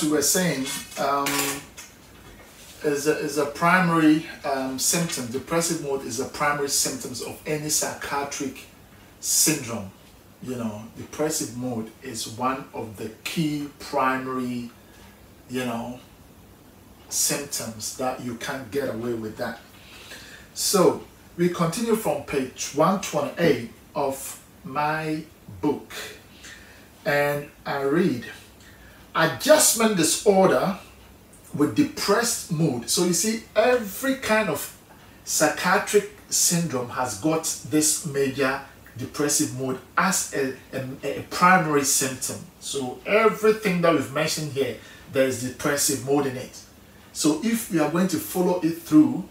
as we were saying, um, is a, is a primary um, symptom. Depressive mood is a primary symptoms of any psychiatric syndrome. You know, depressive mood is one of the key primary, you know, symptoms that you can't get away with that. So we continue from page 128 of my book and I read adjustment disorder with depressed mood. So you see, every kind of psychiatric syndrome has got this major depressive mood as a, a, a, primary symptom. So everything that we've mentioned here, there is depressive mood in it. So if you are going to follow it through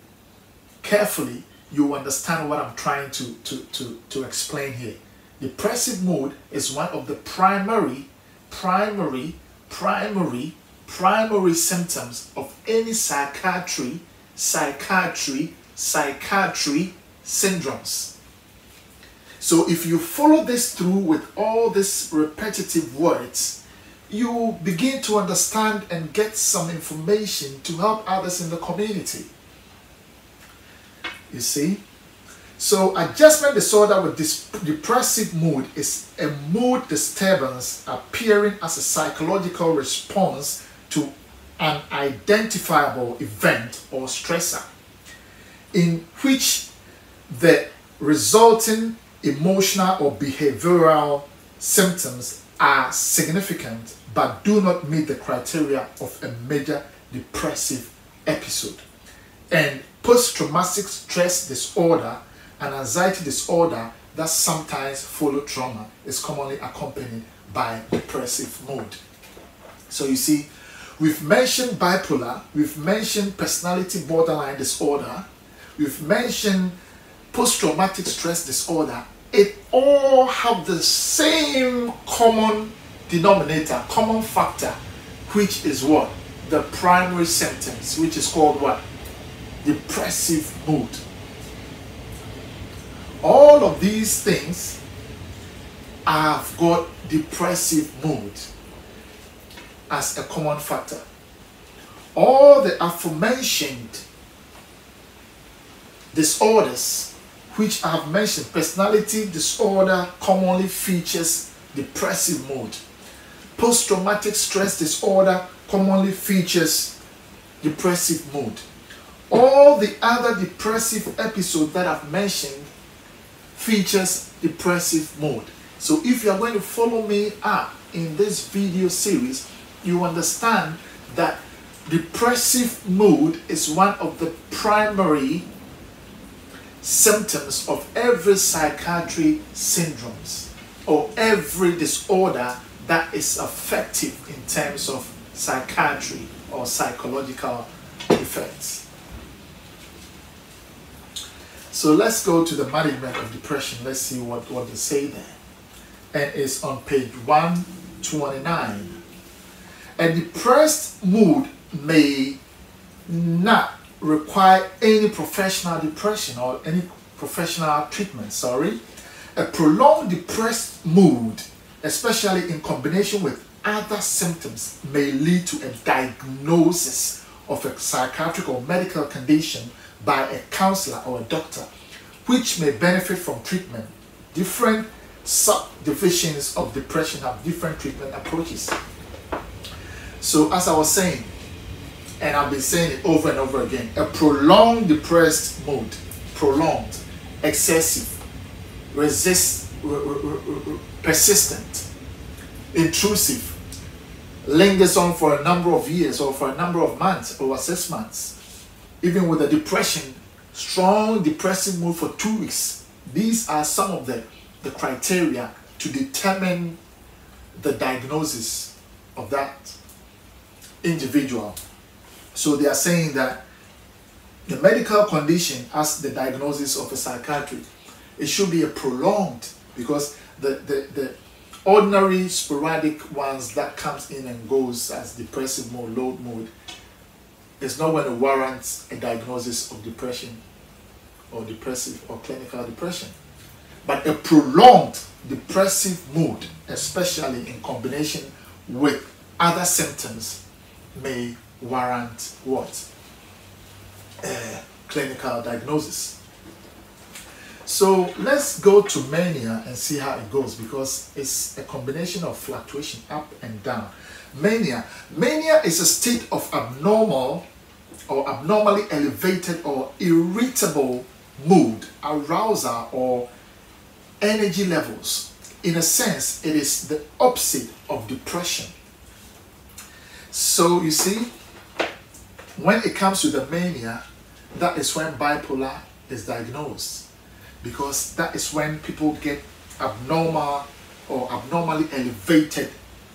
carefully, you understand what I'm trying to, to, to, to explain here. Depressive mood is one of the primary, primary, primary primary symptoms of any psychiatry, psychiatry, psychiatry syndromes. So if you follow this through with all these repetitive words, you begin to understand and get some information to help others in the community. You see? So adjustment disorder with depressive mood is a mood disturbance appearing as a psychological response to an identifiable event or stressor in which the resulting emotional or behavioral symptoms are significant but do not meet the criteria of a major depressive episode. And post traumatic stress disorder and anxiety disorder that sometimes follow trauma is commonly accompanied by depressive mood. So you see, We've mentioned bipolar, we've mentioned personality borderline disorder, we've mentioned post-traumatic stress disorder. It all have the same common denominator, common factor, which is what? The primary symptoms, which is called what? Depressive mood. All of these things have got depressive mood as a common factor. All the aforementioned disorders which I have mentioned, personality disorder commonly features depressive mood. Post-traumatic stress disorder commonly features depressive mood. All the other depressive episodes that I've mentioned features depressive mood. So if you are going to follow me up in this video series, you understand that depressive mood is one of the primary symptoms of every psychiatry syndromes or every disorder that is effective in terms of psychiatry or psychological effects. So let's go to the management of depression. Let's see what, what they say there. And it's on page 129 a depressed mood may not require any professional depression or any professional treatment, sorry. A prolonged depressed mood, especially in combination with other symptoms, may lead to a diagnosis of a psychiatric or medical condition by a counselor or a doctor, which may benefit from treatment. Different subdivisions of depression have different treatment approaches. So, as I was saying, and I've been saying it over and over again, a prolonged depressed mood, prolonged, excessive, resist, persistent, intrusive, lingers on for a number of years or for a number of months, over six months, even with a depression, strong depressive mood for two weeks. These are some of the, the criteria to determine the diagnosis of that individual. So they are saying that the medical condition as the diagnosis of a psychiatrist, it should be a prolonged because the, the, the ordinary sporadic ones that comes in and goes as depressive mode, low mood, is not going to warrant a diagnosis of depression or depressive or clinical depression. But a prolonged depressive mood, especially in combination with other symptoms may warrant what? Uh, clinical diagnosis. So let's go to mania and see how it goes because it's a combination of fluctuation up and down. Mania. Mania is a state of abnormal or abnormally elevated or irritable mood, arousal, or energy levels. In a sense, it is the opposite of depression. So you see, when it comes to the mania, that is when bipolar is diagnosed because that is when people get abnormal or abnormally elevated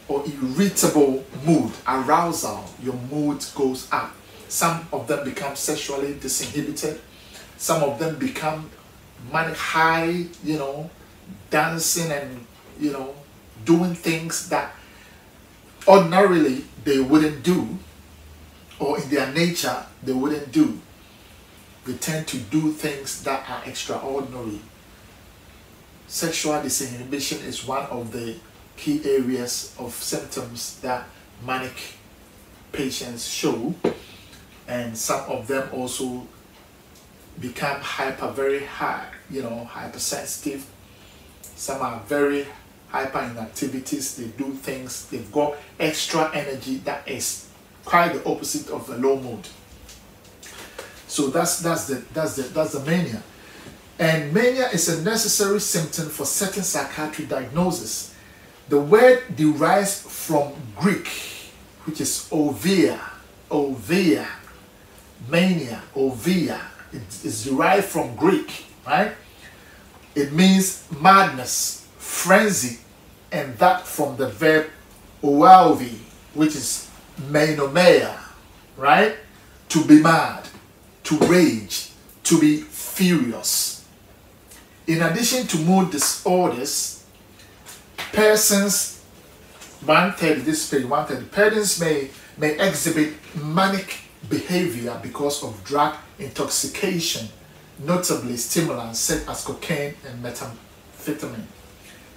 or irritable mood, arousal, your mood goes up. Some of them become sexually disinhibited. Some of them become money high, you know, dancing and, you know, doing things that ordinarily they wouldn't do or in their nature they wouldn't do. They tend to do things that are extraordinary. Sexual disinhibition is one of the key areas of symptoms that manic patients show and some of them also become hyper very high you know hypersensitive. Some are very hyper in activities. They do things. They've got extra energy that is quite the opposite of a low mood. So that's that's the that's the that's the mania. And mania is a necessary symptom for certain psychiatric diagnosis the word derives from greek which is ovia ovia mania ovia. It is derived from greek right? It means madness frenzy and that from the verb oalvi which is menomea right? To be mad to rage to be furious. In addition to mood disorders persons 130 this page 130 persons may may exhibit manic behavior because of drug intoxication notably stimulants such as cocaine and methamphetamine.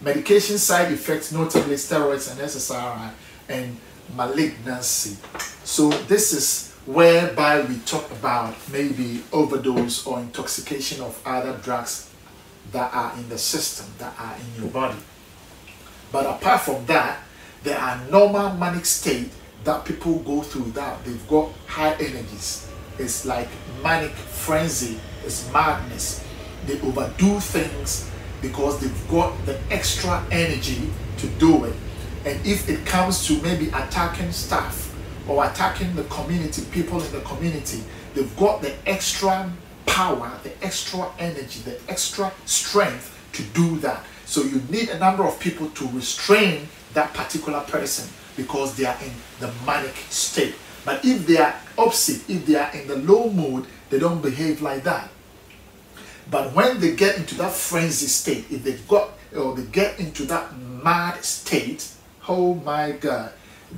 Medication side effects notably steroids and SSRI and malignancy. So this is whereby we talk about maybe overdose or intoxication of other drugs that are in the system that are in your body but apart from that, there are normal manic state that people go through that they've got high energies. It's like manic frenzy, it's madness. They overdo things because they've got the extra energy to do it. And if it comes to maybe attacking staff or attacking the community, people in the community, they've got the extra power, the extra energy, the extra strength to do that. So you need a number of people to restrain that particular person because they are in the manic state. But if they are opposite, if they are in the low mood, they don't behave like that. But when they get into that frenzy state, if they've got or they get into that mad state, oh my God,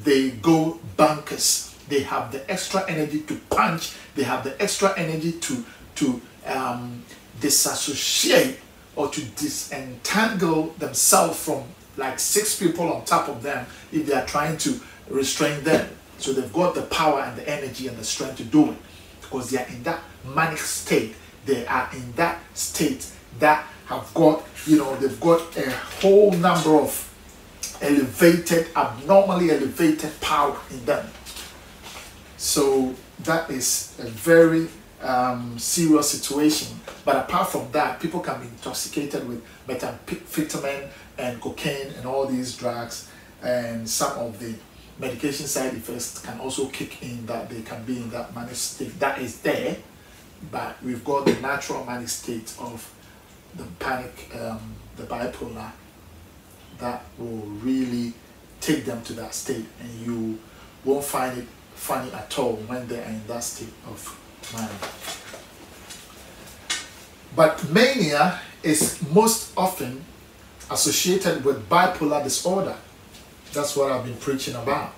they go bunkers. They have the extra energy to punch. They have the extra energy to to um, disassociate or to disentangle themselves from like six people on top of them if they are trying to restrain them. So they've got the power and the energy and the strength to do it because they are in that manic state. They are in that state that have got, you know, they've got a whole number of elevated, abnormally elevated power in them. So that is a very um, serious situation. But apart from that, people can be intoxicated with methamphetamine and cocaine and all these drugs, and some of the medication side effects can also kick in that they can be in that manic state that is there, but we've got the natural manic state of the panic, um, the bipolar, that will really take them to that state, and you won't find it funny at all when they're in that state of But mania is most often associated with bipolar disorder. That's what I've been preaching about.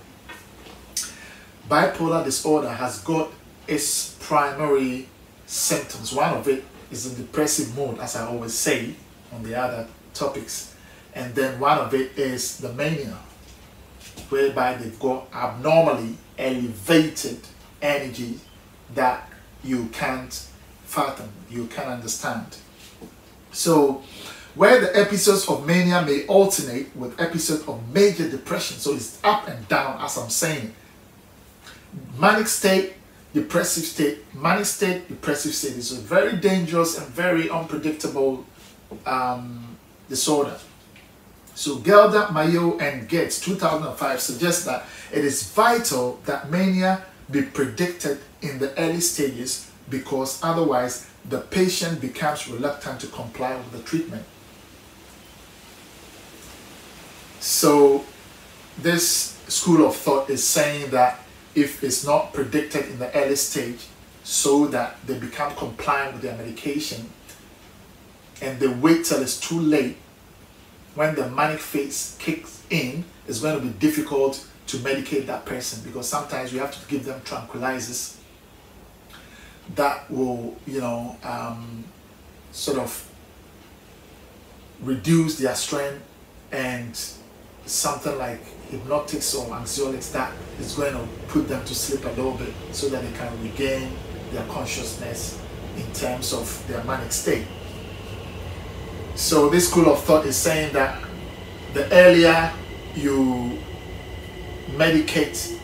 Bipolar disorder has got its primary symptoms. One of it is a depressive mood, as I always say on the other topics. And then one of it is the mania. whereby they've got abnormally elevated energy that you can't fathom, you can't understand. So, where the episodes of mania may alternate with episodes of major depression, so it's up and down as I'm saying. Manic state, depressive state, manic state, depressive state is a very dangerous and very unpredictable um, disorder. So Gelder, Mayou, and Geddes 2005 suggest that it is vital that mania be predicted in the early stages because otherwise the patient becomes reluctant to comply with the treatment. So this school of thought is saying that if it's not predicted in the early stage so that they become compliant with their medication and they wait till it's too late when the manic phase kicks in it's going to be difficult to medicate that person because sometimes we have to give them tranquilizers that will you know um, sort of reduce their strength and something like hypnotics or anxiolytics that is going to put them to sleep a little bit so that they can regain their consciousness in terms of their manic state. So this school of thought is saying that the earlier you medicate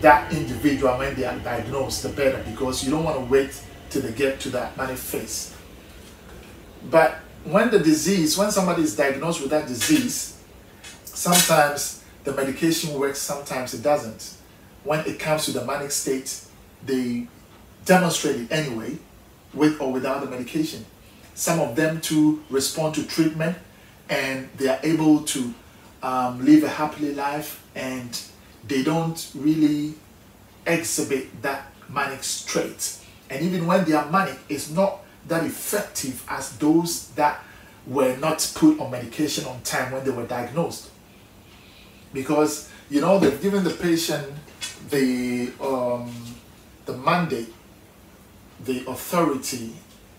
that individual when they are diagnosed, the better because you don't want to wait till they get to that manic phase. But when the disease, when somebody is diagnosed with that disease, sometimes the medication works, sometimes it doesn't. When it comes to the manic state, they demonstrate it anyway, with or without the medication. Some of them to respond to treatment and they are able to um, live a happily life and they don't really exhibit that manic trait. And even when they are manic, it's not that effective as those that were not put on medication on time when they were diagnosed because you know they've given the patient the um, the mandate, the authority,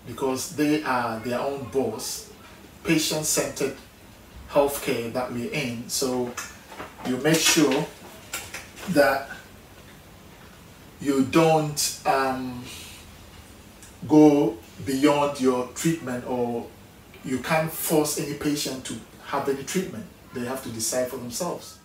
because they are their own boss, patient-centered healthcare that we're in. So you make sure that you don't um, go beyond your treatment or you can't force any patient to have any treatment. They have to decide for themselves.